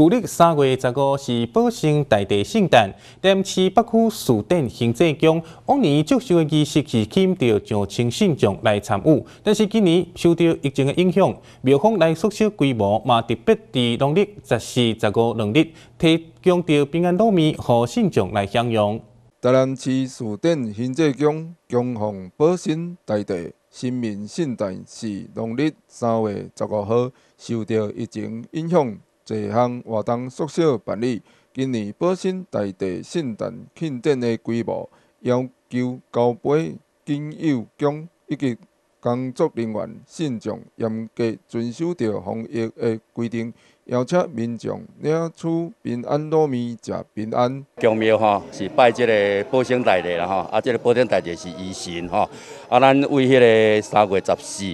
旧历三月十五是保生大帝圣诞，连市北区树顶行政宫往年祝寿的仪式是请到上千信众来参与，但是今年受到疫情的影响，庙方来缩小规模，嘛特别伫农历十四、十五两日提供到平安糯米和信众来享用。台南市树顶行政宫供奉保生大帝新民圣诞是农历三月十五号，受到疫情影响。多项活动缩小办理，今年保新大地圣诞庆典的规模，要求高杯敬友宫以及工作人员、信众严格遵守着防疫的规定，邀请民众领取平安糯米，食平安。宫庙吼是拜这个保生大帝啦吼，啊，这个保生大帝是医神吼，啊，咱为迄个三月十四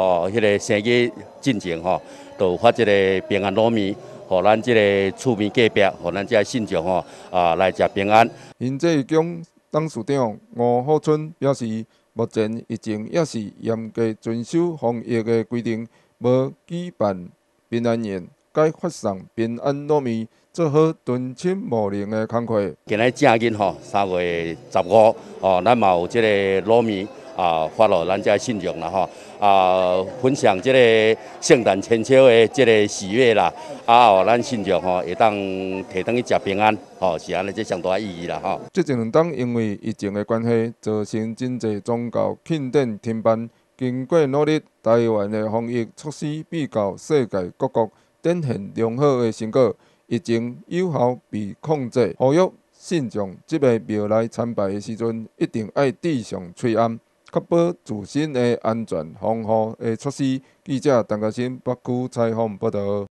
吼，迄个生日进前吼。就发一个平安糯米，互咱即个厝边隔壁，互咱这个信众吼啊来食平安。因这宫董事长吴福春表示，目前疫情也是严格遵守防疫的规定，无举办平安宴，该发送平安糯米，做好敦亲睦邻的工作。今日正日吼，三月十五哦，咱嘛有即个糯米。啊，发落咱遮信众啦吼，啊，分享即个圣诞千秋的即个喜悦啦，啊，咱信众吼会当提等去食平安，吼是安尼，即上大意义啦吼。即一两当因为疫情的关系，造成真济宗教庆典停办。经过努力，台湾的防疫措施比较世界各国展现良好的成果，疫情有效被控制。呼吁信众即个庙内参拜的时阵，一定要戴上喙安。确保自身的安全防护的措施。记者陈国新北区采访报道。